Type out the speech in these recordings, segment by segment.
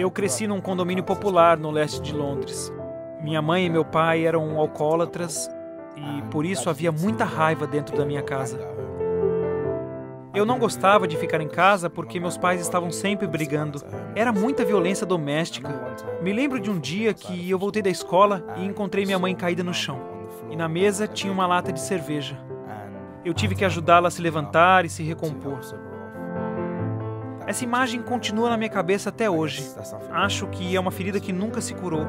Eu cresci num condomínio popular no leste de Londres. Minha mãe e meu pai eram alcoólatras e por isso havia muita raiva dentro da minha casa. Eu não gostava de ficar em casa porque meus pais estavam sempre brigando. Era muita violência doméstica. Me lembro de um dia que eu voltei da escola e encontrei minha mãe caída no chão. E na mesa tinha uma lata de cerveja. Eu tive que ajudá-la a se levantar e se recompor. Essa imagem continua na minha cabeça até hoje. Acho que é uma ferida que nunca se curou.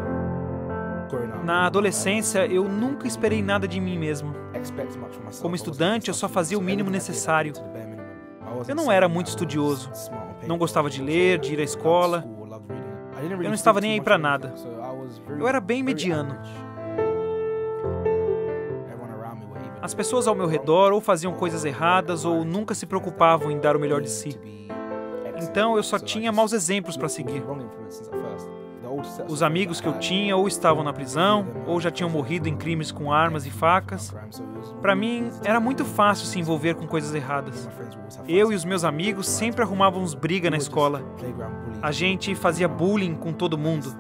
Na adolescência, eu nunca esperei nada de mim mesmo. Como estudante, eu só fazia o mínimo necessário. Eu não era muito estudioso. Não gostava de ler, de ir à escola. Eu não estava nem aí para nada. Eu era bem mediano. As pessoas ao meu redor ou faziam coisas erradas ou nunca se preocupavam em dar o melhor de si. Então eu só tinha maus exemplos para seguir. Os amigos que eu tinha ou estavam na prisão ou já tinham morrido em crimes com armas e facas. Para mim, era muito fácil se envolver com coisas erradas. Eu e os meus amigos sempre arrumávamos briga na escola. A gente fazia bullying com todo mundo.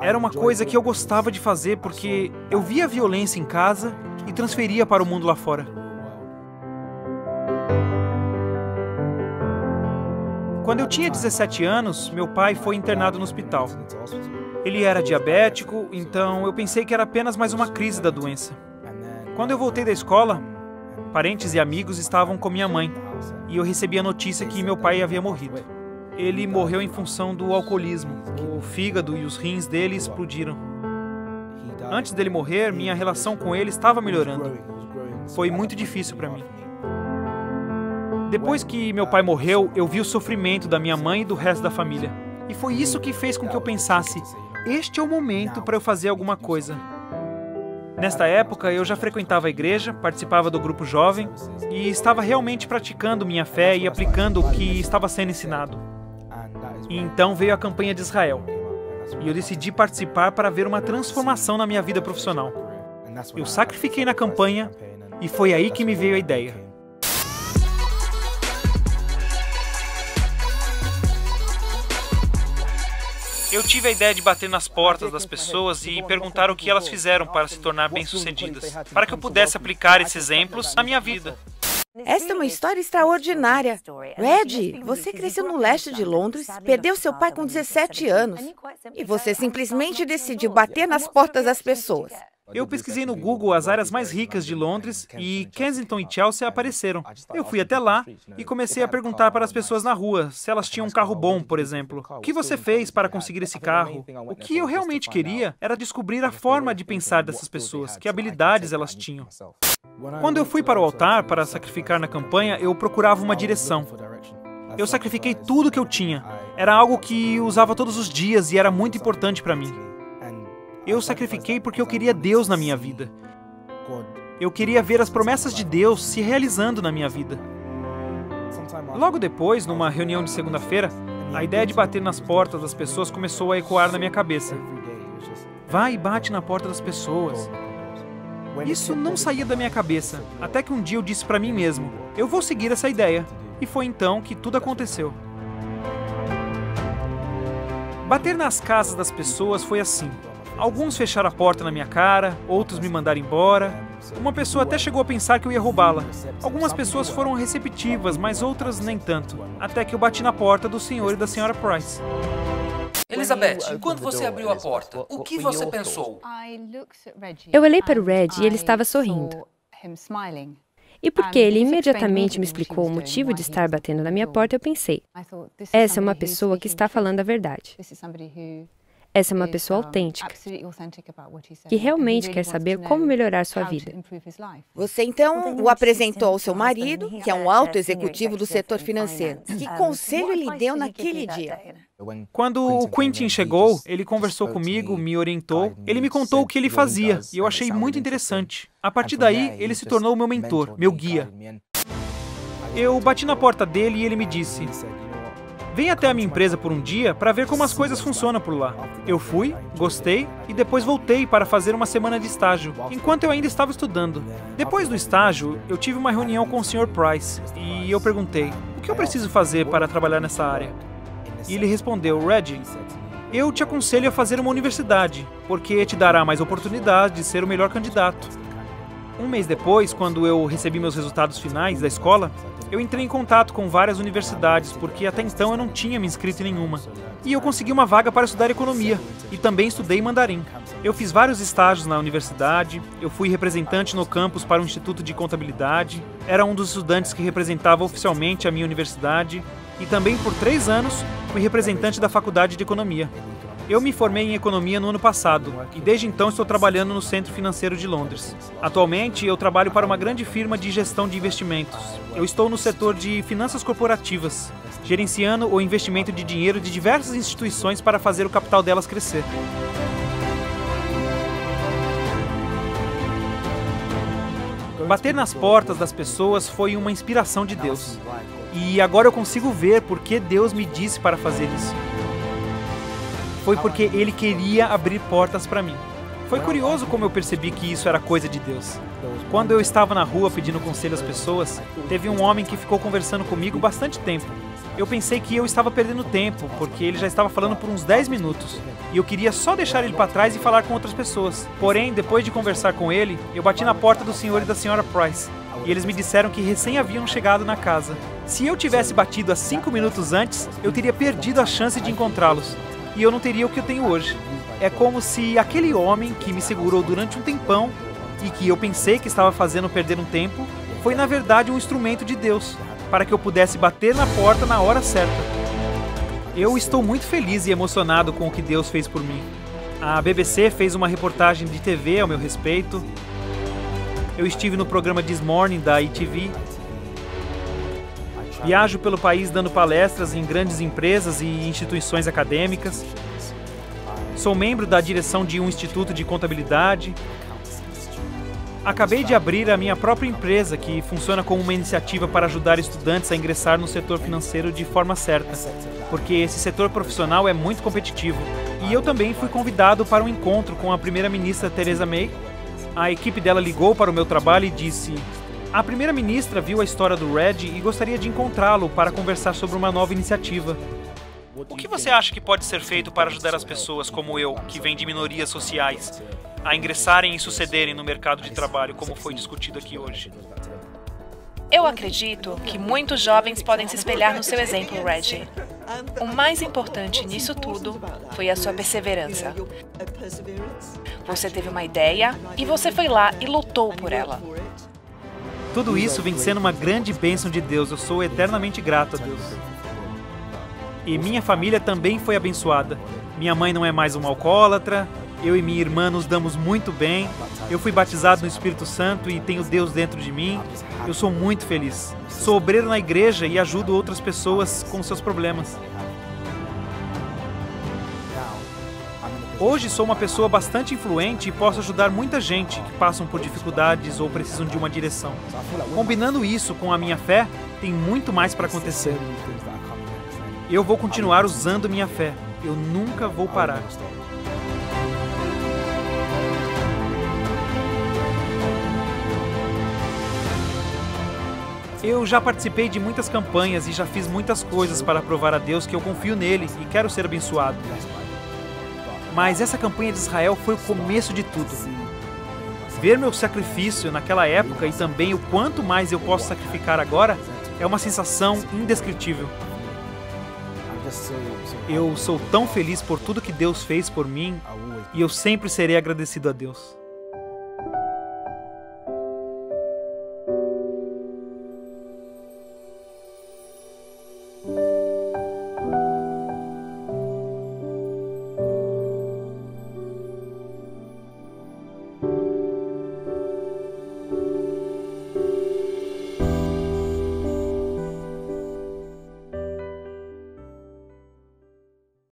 Era uma coisa que eu gostava de fazer porque eu via a violência em casa e transferia para o mundo lá fora. Quando eu tinha 17 anos, meu pai foi internado no hospital. Ele era diabético, então eu pensei que era apenas mais uma crise da doença. Quando eu voltei da escola, parentes e amigos estavam com minha mãe e eu recebi a notícia que meu pai havia morrido. Ele morreu em função do alcoolismo. O fígado e os rins dele explodiram. Antes dele morrer, minha relação com ele estava melhorando. Foi muito difícil para mim. Depois que meu pai morreu, eu vi o sofrimento da minha mãe e do resto da família. E foi isso que fez com que eu pensasse: este é o momento para eu fazer alguma coisa. Nesta época, eu já frequentava a igreja, participava do grupo jovem e estava realmente praticando minha fé e aplicando o que estava sendo ensinado. E então veio a campanha de Israel. E eu decidi participar para ver uma transformação na minha vida profissional. Eu sacrifiquei na campanha e foi aí que me veio a ideia. Eu tive a ideia de bater nas portas das pessoas e perguntar o que elas fizeram para se tornar bem-sucedidas, para que eu pudesse aplicar esses exemplos na minha vida. Esta é uma história extraordinária. Red, você cresceu no leste de Londres, perdeu seu pai com 17 anos e você simplesmente decidiu bater nas portas das pessoas. Eu pesquisei no Google as áreas mais ricas de Londres e Kensington e Chelsea apareceram. Eu fui até lá e comecei a perguntar para as pessoas na rua se elas tinham um carro bom, por exemplo. O que você fez para conseguir esse carro? O que eu realmente queria era descobrir a forma de pensar dessas pessoas, que habilidades elas tinham. Quando eu fui para o altar para sacrificar na campanha, eu procurava uma direção. Eu sacrifiquei tudo que eu tinha. Era algo que usava todos os dias e era muito importante para mim. Eu sacrifiquei porque eu queria Deus na minha vida. Eu queria ver as promessas de Deus se realizando na minha vida. Logo depois, numa reunião de segunda-feira, a ideia de bater nas portas das pessoas começou a ecoar na minha cabeça. Vai e bate na porta das pessoas. Isso não saía da minha cabeça, até que um dia eu disse para mim mesmo: eu vou seguir essa ideia. E foi então que tudo aconteceu. Bater nas casas das pessoas foi assim. Alguns fecharam a porta na minha cara, outros me mandaram embora. Uma pessoa até chegou a pensar que eu ia roubá-la. Algumas pessoas foram receptivas, mas outras nem tanto. Até que eu bati na porta do senhor e da senhora Price. Elizabeth, quando você abriu a porta, o que você pensou? Eu olhei para o Red e ele estava sorrindo. E porque ele imediatamente me explicou o motivo de estar batendo na minha porta, eu pensei: essa é uma pessoa que está falando a verdade. Essa é uma pessoa autêntica, que realmente quer saber como melhorar sua vida. Você então o apresentou ao seu marido, que é um alto executivo do setor financeiro. Que conselho ele deu naquele dia? Quando o Quentin chegou, ele conversou comigo, me orientou, ele me contou o que ele fazia e eu achei muito interessante. A partir daí, ele se tornou meu mentor, meu guia. Eu bati na porta dele e ele me disse: Venha até a minha empresa por um dia para ver como as coisas funcionam por lá. Eu fui, gostei e depois voltei para fazer uma semana de estágio, enquanto eu ainda estava estudando. Depois do estágio, eu tive uma reunião com o Sr. Price e eu perguntei: o que eu preciso fazer para trabalhar nessa área? E ele respondeu: Reggie, eu te aconselho a fazer uma universidade, porque te dará mais oportunidade de ser o melhor candidato. Um mês depois, quando eu recebi meus resultados finais da escola, eu entrei em contato com várias universidades, porque até então eu não tinha me inscrito em nenhuma. E eu consegui uma vaga para estudar economia, e também estudei mandarim. Eu fiz vários estágios na universidade, eu fui representante no campus para o Instituto de Contabilidade, era um dos estudantes que representava oficialmente a minha universidade, e também por três anos fui representante da Faculdade de Economia. Eu me formei em economia no ano passado e desde então estou trabalhando no Centro Financeiro de Londres. Atualmente eu trabalho para uma grande firma de gestão de investimentos. Eu estou no setor de finanças corporativas, gerenciando o investimento de dinheiro de diversas instituições para fazer o capital delas crescer. Bater nas portas das pessoas foi uma inspiração de Deus. E agora eu consigo ver por que Deus me disse para fazer isso foi porque ele queria abrir portas para mim. Foi curioso como eu percebi que isso era coisa de Deus. Quando eu estava na rua pedindo conselho às pessoas, teve um homem que ficou conversando comigo bastante tempo. Eu pensei que eu estava perdendo tempo, porque ele já estava falando por uns 10 minutos, e eu queria só deixar ele para trás e falar com outras pessoas. Porém, depois de conversar com ele, eu bati na porta do senhor e da senhora Price, e eles me disseram que recém haviam chegado na casa. Se eu tivesse batido há 5 minutos antes, eu teria perdido a chance de encontrá-los e eu não teria o que eu tenho hoje. É como se aquele homem que me segurou durante um tempão e que eu pensei que estava fazendo perder um tempo, foi na verdade um instrumento de Deus para que eu pudesse bater na porta na hora certa. Eu estou muito feliz e emocionado com o que Deus fez por mim. A BBC fez uma reportagem de TV ao meu respeito. Eu estive no programa This Morning da ITV Viajo pelo país dando palestras em grandes empresas e instituições acadêmicas. Sou membro da direção de um instituto de contabilidade. Acabei de abrir a minha própria empresa, que funciona como uma iniciativa para ajudar estudantes a ingressar no setor financeiro de forma certa, porque esse setor profissional é muito competitivo. E eu também fui convidado para um encontro com a primeira-ministra Theresa May. A equipe dela ligou para o meu trabalho e disse: a primeira-ministra viu a história do Red e gostaria de encontrá-lo para conversar sobre uma nova iniciativa. O que você acha que pode ser feito para ajudar as pessoas como eu, que vêm de minorias sociais, a ingressarem e sucederem no mercado de trabalho, como foi discutido aqui hoje? Eu acredito que muitos jovens podem se espelhar no seu exemplo, Reggie. O mais importante nisso tudo foi a sua perseverança. Você teve uma ideia e você foi lá e lutou por ela. Tudo isso vem sendo uma grande bênção de Deus. Eu sou eternamente grato a Deus. E minha família também foi abençoada. Minha mãe não é mais uma alcoólatra. Eu e minha irmã nos damos muito bem. Eu fui batizado no Espírito Santo e tenho Deus dentro de mim. Eu sou muito feliz. Sou obreiro na igreja e ajudo outras pessoas com seus problemas. Hoje sou uma pessoa bastante influente e posso ajudar muita gente que passam por dificuldades ou precisam de uma direção. Combinando isso com a minha fé, tem muito mais para acontecer. Eu vou continuar usando minha fé. Eu nunca vou parar. Eu já participei de muitas campanhas e já fiz muitas coisas para provar a Deus que eu confio nele e quero ser abençoado. Mas essa campanha de Israel foi o começo de tudo. Ver meu sacrifício naquela época e também o quanto mais eu posso sacrificar agora é uma sensação indescritível. Eu sou tão feliz por tudo que Deus fez por mim e eu sempre serei agradecido a Deus.